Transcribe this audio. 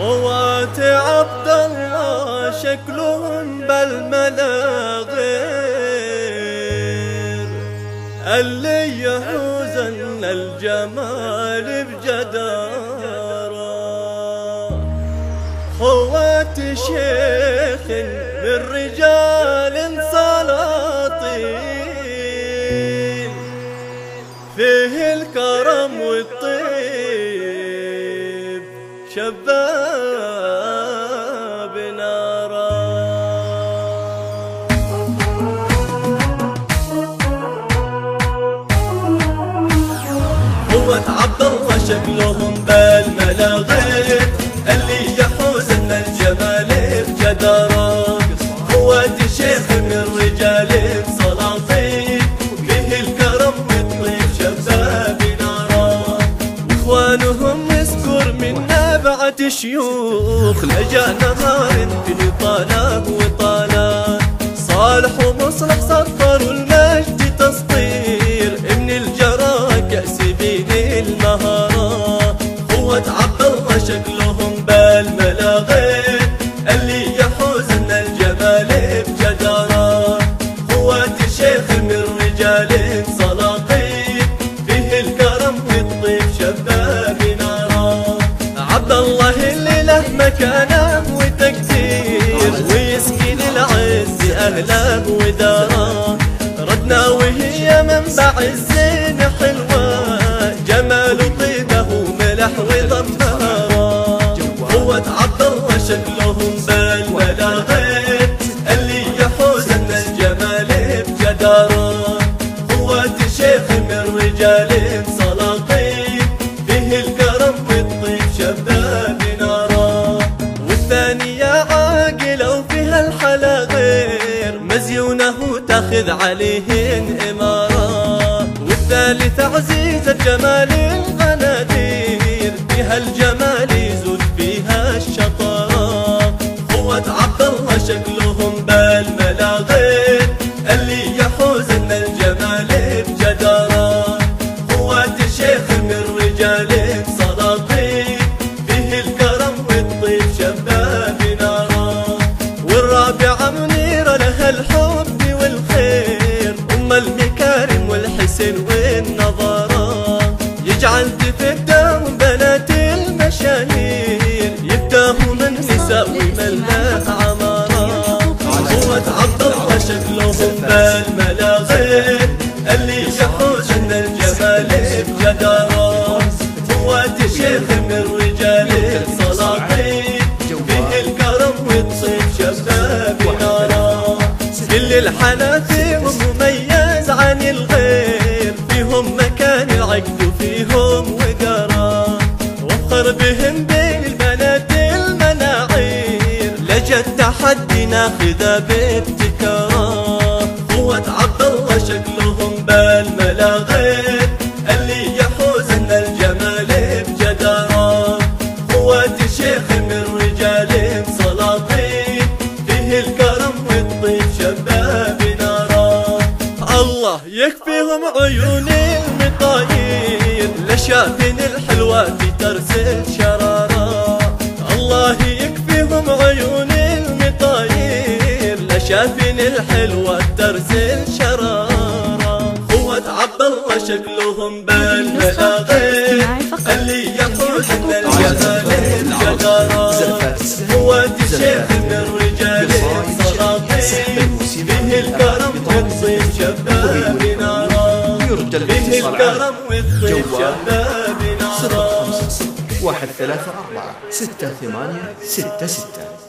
خوات عبد الله شكلهم بالملا غير. اللي يحوزن الجمال بجدارة خوات شيخ من رجال سلاطين. فيه الكرم شباب نارا. قوة عبد الله شكلهم بالملاغير اللي يحوز من الجمال بجدارة قوة شيخ من رجال سلاطين به الكرم والطيب شباب نارا واخوانهم نذكر من نبعة شيوخ لجأنا نهار في طالب وطالات. صالح ومصلح سطروا المجد تسطير. ابن الجرى كأس بين المهارة. قوة عبد الله شكلهم بالملاغين اللي يحوز من الجمال بجدارة. قوة شيخ من رجال عبد الله اللي له مكانه وتقدير ويسكن العز اهله وداره ردنا وهي منبع الزين حلوة جمال طيبه وملح وضمارة. قوة عبد الله شكلهم بالملاغين اللي يحوز من الجمال بجدارة. قوة شيخ من رجال سلاطين عليهن إمارة والثالث عزيزة جمال يجعل تفداهم بنات المشاهير يبداهم من نساء قوة عبد الله شكلهم بالملاغين اللي يحوز من الجمال بجدارة. قوة شيخ من رجال سلاطين فيه الكرم والطيب شباب نارا كل الحلا فيهم مميز عن الغير فيهم مكان العقد وفيهم وقرا وفر بهم بين البنات المناعير. لجت تحدي ناخذه بابتكار قوة عبد الله شكلهم بالملاغير. اللي يحوز من الجمال بجدارة قوة شيخ من رجال سلاطين. فيه الكرم والطيب شباب نارا الله يكفيهم عيون لشافين الحلوة في ترسل شرارة الله يكفيهم عيون المطاير لشافين الحلوة ترسل شرارة قوة عبد الله شكلهم بالملاغين اللي يحوز من الجمال الجدارة قوة شيخ من رجال سلاطين به الكرم والطيب شباب به الاتصال الكرم والطيب جوال. شباب صفر خمسة واحد ثلاثة أربعة ستة ثمانية ستة ستة.